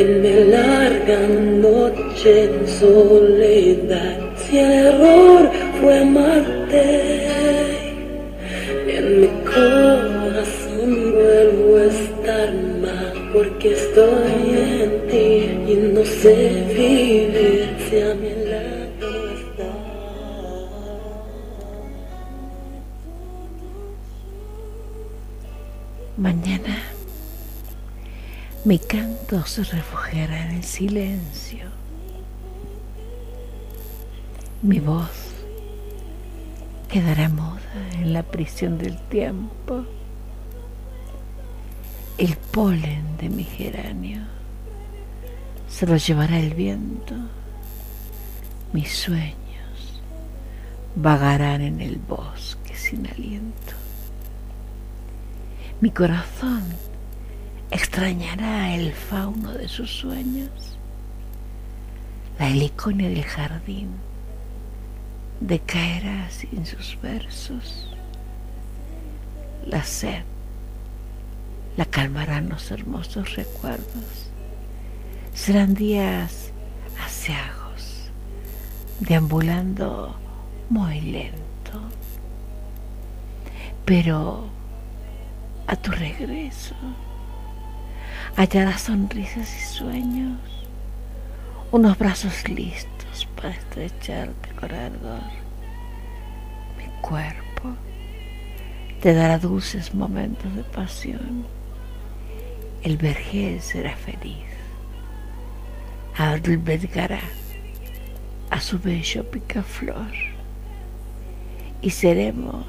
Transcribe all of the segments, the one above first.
en mi larga noche en soledad. Si el error fue amarte, en mi corazón vuelvo a estar mal porque estoy en ti y no sé vivir si a mi lado estás. Mañana mi canto se refugiará en el silencio. Mi voz quedará muda en la prisión del tiempo. El polen de mi geranio se lo llevará el viento. Mis sueños vagarán en el bosque sin aliento. Mi corazón extrañará el fauno de sus sueños, la heliconia del jardín decaerá sin sus versos, la sed la calmarán los hermosos recuerdos, serán días asiagos, deambulando muy lento, pero a tu regreso hallarás sonrisas y sueños, unos brazos listos para estrecharte con ardor. Mi cuerpo te dará dulces momentos de pasión. El vergel será feliz, albergará a su bello picaflor y seremos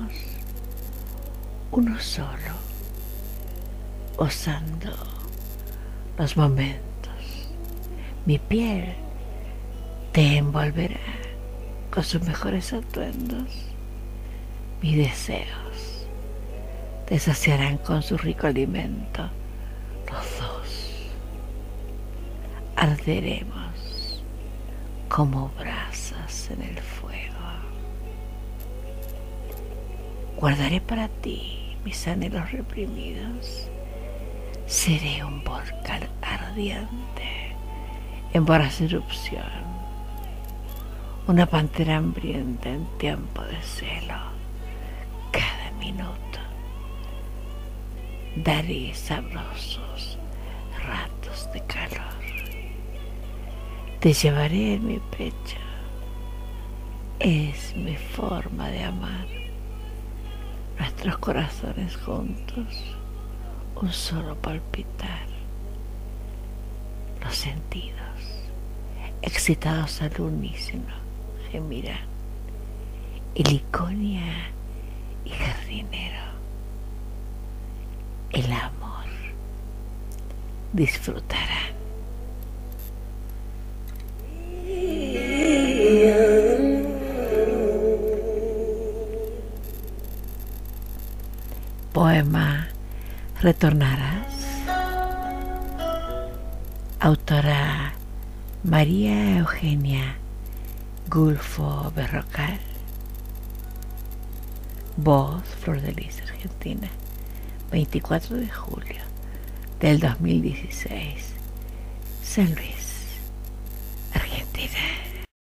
uno solo, osando los momentos. Mi piel te envolverá con sus mejores atuendos. Mis deseos te saciarán con su rico alimento. Los dos arderemos como brasas en el fuego. Guardaré para ti mis anhelos reprimidos. Seré un volcán ardiente en voraz erupción. Una pantera hambrienta en tiempo de celo. Cada minuto daré sabrosos ratos de calor. Te llevaré en mi pecho. Es mi forma de amar nuestros corazones juntos, un solo palpitar, los sentidos excitados al unísono gemirán, heliconia y jardinero, el amor disfrutarán. Retornarás. Autora María Eugenia Gulfo Berrocal. Voz Flor de Lis, Argentina. 24 de julio del 2016. San Luis.